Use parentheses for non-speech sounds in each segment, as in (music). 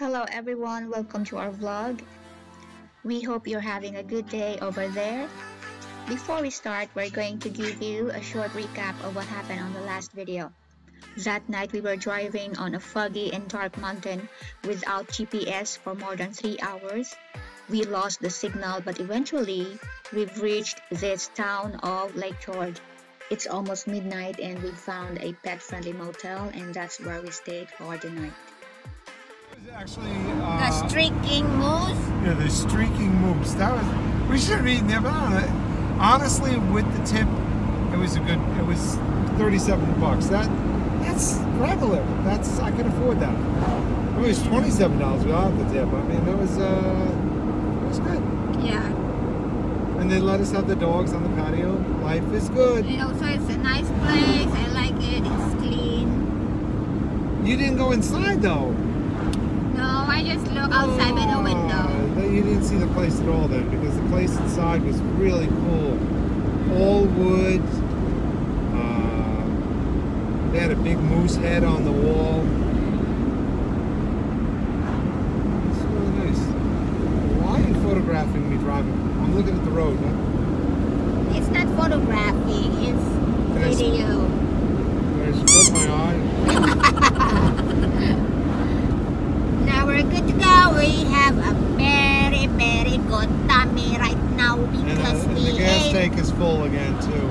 Hello everyone, welcome to our vlog. We hope you're having a good day over there. Before we start, we're going to give you a short recap of what happened on the last video. That night we were driving on a foggy and dark mountain without GPS for more than 3 hours. We lost the signal but eventually we've reached this town of Lake George. It's almost midnight and we found a pet-friendly motel and that's where we stayed for the night. Actually, The uh, streaking moose. yeah, the streaking moose. That was we should have eaten there, but I don't know. honestly, with the tip, it was a good. It was thirty-seven bucks. That that's regular. That's I can afford that. It was twenty-seven dollars without the tip. I mean, it was uh, it was good. Yeah. And they let us have the dogs on the patio. Life is good. And also it's a nice place. I like it. It's clean. You didn't go inside though. No, I just look outside by the window. Oh, You didn't see the place at all then, because the place inside was really cool. All wood. Uh, they had a big moose head on the wall. It's really nice. Why are you photographing me driving? I'm looking at the road. Huh? It's not photographing. It's Can I s- video. I just put my eye. Now we're good to go. We have a very, very good tummy right now And, uh, because and we the gas ate. tank is full again too.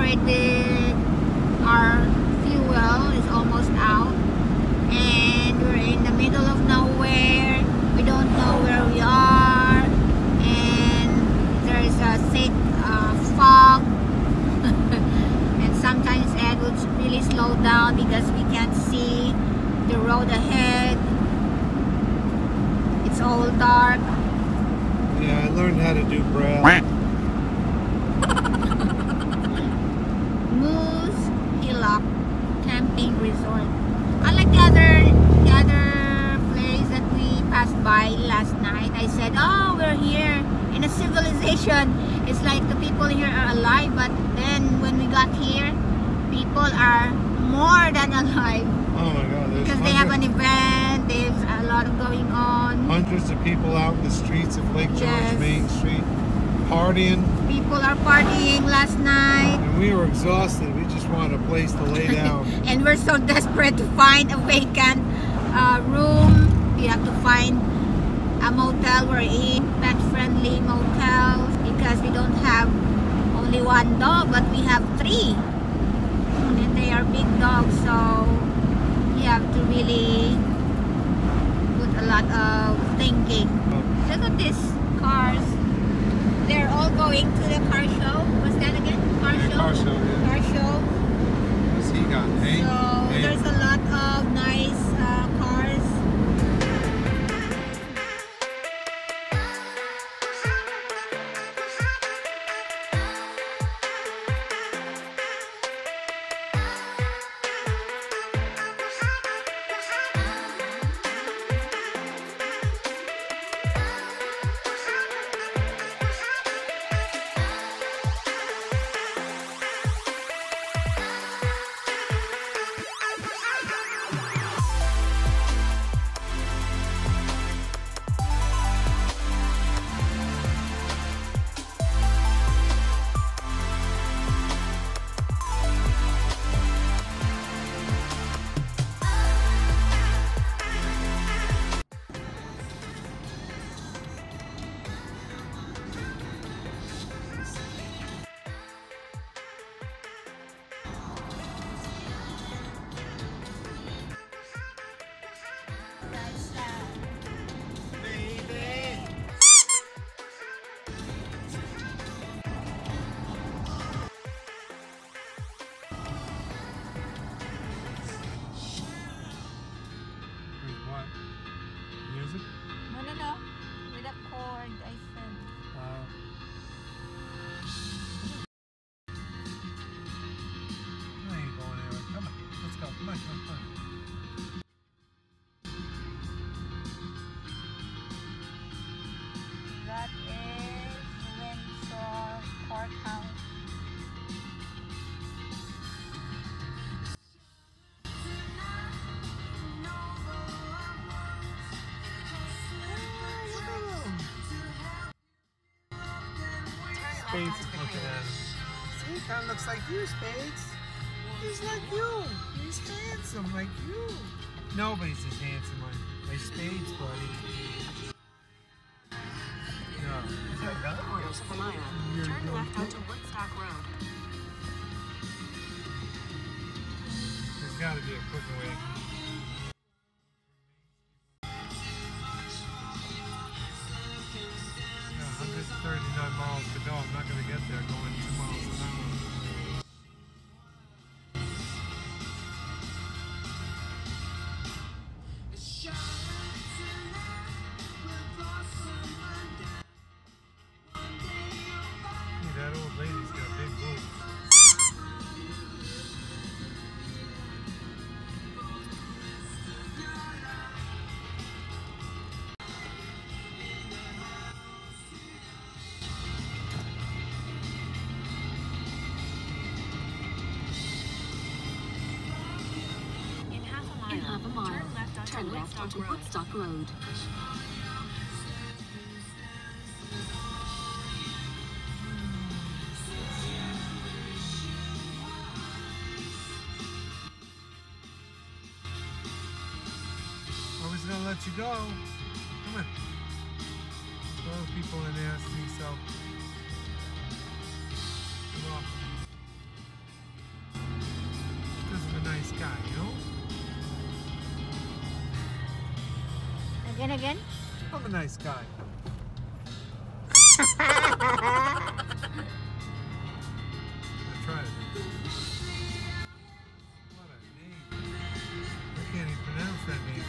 We are our fuel is almost out and we're in the middle of nowhere. We don't know where we are and there is a thick uh, fog (laughs) and sometimes Ed would really slow down because we can't see the road ahead. It's all dark. Yeah, I learned how to do braille. Moose Hillock Camping Resort. Unlike the other, the other place that we passed by I said, "Oh, we're here in a civilization. It's like the people here are alive." But then when we got here, people are more than alive Oh my God, because they have an event. There's a lot of going on. hundreds of people out in the streets of Lake George, Yes. Main Street, partying, People are partying last night. and we were exhausted. We just wanted a place to lay (laughs) down. and we're so desperate to find a vacant uh, room. We have to find a motel we're in, pet-friendly motels, because we don't have only one dog, but we have three. And they are big dogs, so you have to really put a lot of thinking. Look at these cars. They're all going to the car show. What's that again? Car show? Car show, yeah. Car show. What's he got? Hey, So hey. there's a lot Music? No, no, no. With a chord, I said. Uh, Spades is looking at him. See, he kind of looks like you, Spades. He's like you. He's handsome like you. Nobody's as handsome like, like Spades, buddy. No. Is that done? Quarter to the Maya. Turn left onto Woodstock Road. There's got to be a quicker way. Get there going onto Woodstock Road. I was gonna let you go. Come on. Throw people in there, so. Again, again. I'm a nice guy. (laughs) I tried. What a name. I can't even pronounce that name.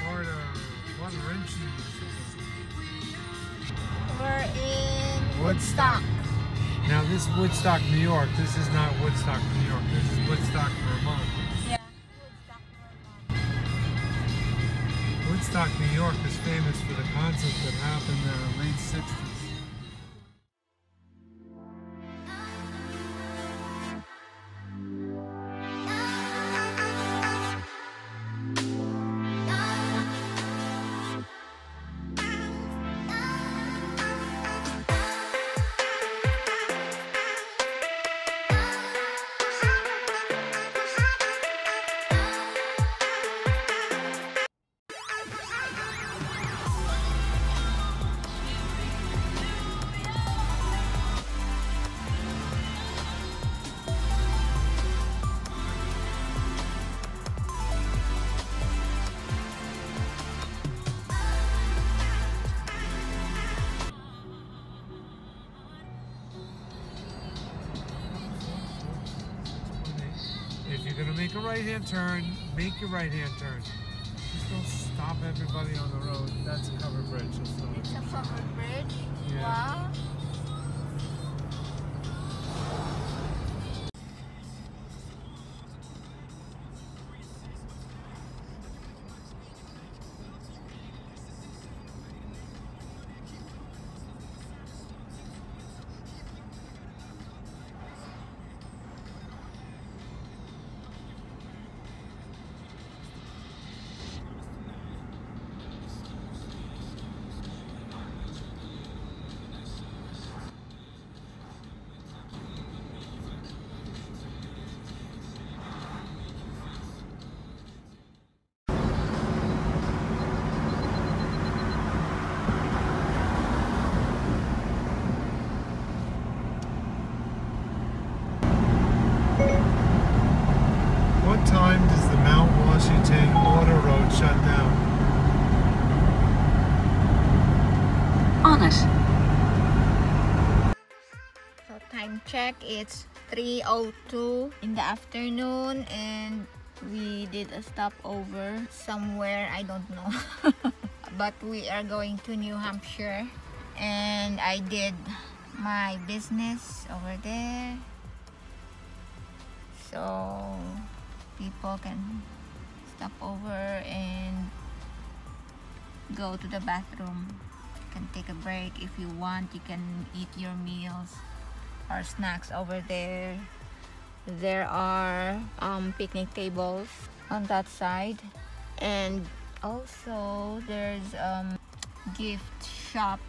Florida, Florida Renchi. We're in Woodstock. Now this is Woodstock, New York. This is not Woodstock, New York. This is Woodstock, Vermont. Woodstock, New York is famous for the concert that happened in the late 60s. Right-hand turn, make your right-hand turn. Just don't stop everybody on the road. That's a covered bridge. It's a covered bridge. Yeah. Wow. Check, it's 3.02 in the afternoon and we did a stopover somewhere, I don't know. (laughs) but we are going to New Hampshire and I did my business over there. So people can stop over and go to the bathroom. Can take a break if you want. You can eat your meals or snacks over there. There are um, picnic tables on that side. And also there's um gift shop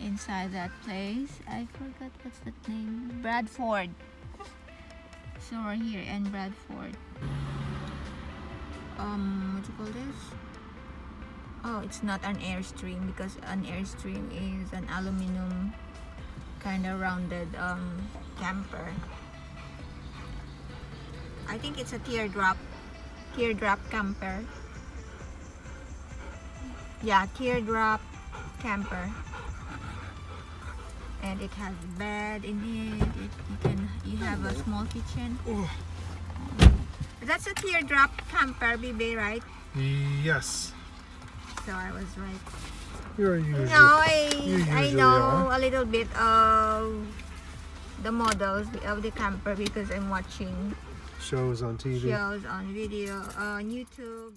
inside that place. I forgot what's the name. Bradford. So we're here in Bradford. Um what do you call this? Oh it's not an airstream because an airstream is an aluminum kind of rounded um camper. I think it's a teardrop teardrop camper. Yeah teardrop camper. And it has a bed in it, it you can you have a small kitchen. Oh, that's a teardrop camper baby right? Yes. So I was right You're usually. no I I know are. a little bit of the models of the camper because I'm watching Shows on TV. shows on video on YouTube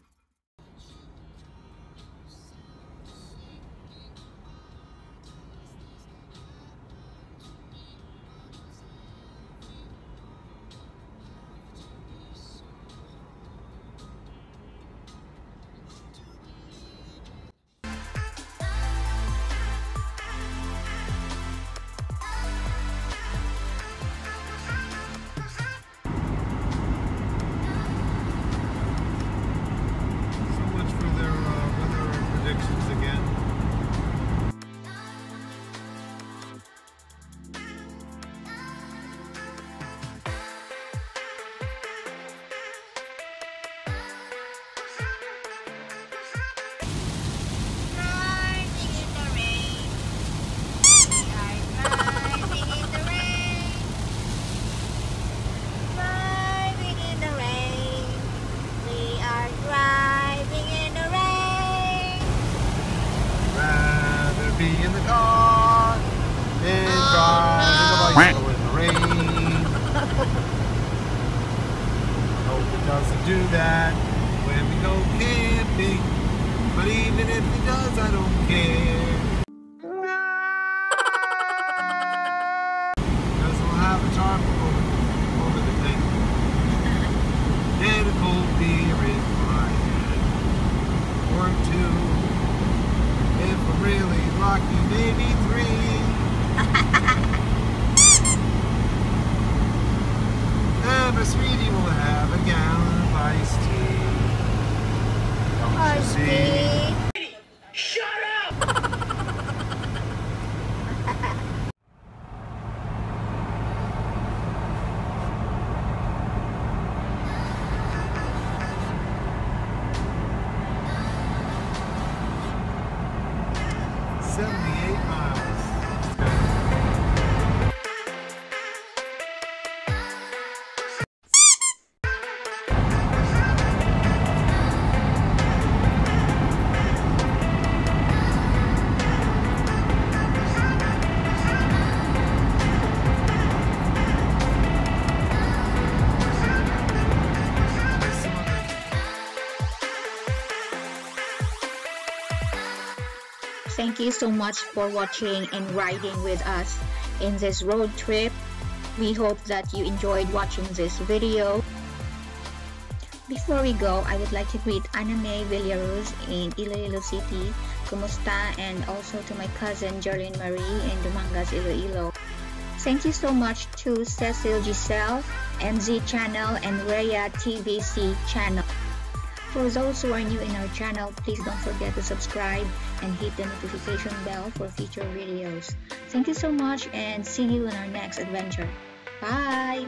But even if he does, I don't care. Thank you so much for watching and riding with us in this road trip. We hope that you enjoyed watching this video. Before we go, I would like to greet Anna May Villaruz in Iloilo City, Kumusta, and also to my cousin Jolene Marie in Dumangas, Iloilo. Thank you so much to Cecil Giselle, MZ Channel, and Rhea TVC Channel. For those who are new in our channel, please don't forget to subscribe and hit the notification bell for future videos. Thank you so much and see you in our next adventure. Bye!